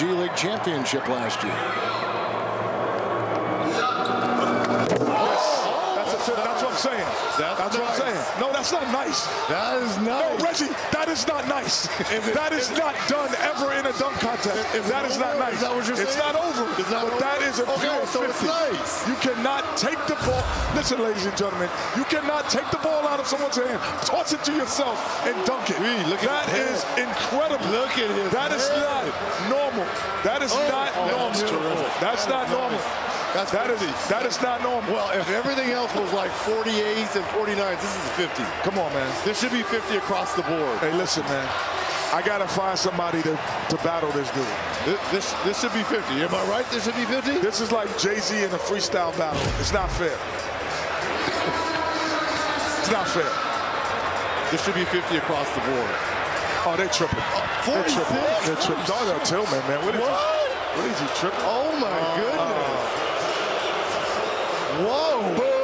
G League championship last year. That's what I'm saying. That's, that's nice. what I'm saying. No, that's not nice. That is nice. No, Reggie, that is not nice. it, that is not done ever in a dunk contest. If that is not nice. Is that what you're it's not over. It's not but over. that is a okay, pure so 50. it's nice. You cannot take the ball. Listen, ladies and gentlemen, you cannot take the ball out of someone's hand, toss it to yourself, and dunk it. Wee, look at that is incredible. Look at his That is not normal. That is Oh, not oh, normal. that's. That's not normal. That's That is 50. that is not normal. Well, if everything else was like 48s and 49s, this is 50. Come on, man. This should be 50 across the board. Hey, listen, man. I gotta find somebody to, to battle this dude. This, this this should be 50. Am I right? This should be 50. This is like Jay Z in a freestyle battle. It's not fair. it's not fair. This should be 50 across the board. Oh, they tripping. They're 46? tripping. They're tripping. Darnell Hillman, man. What is What? he? What is he tripping? Oh my uh, goodness. Whoa.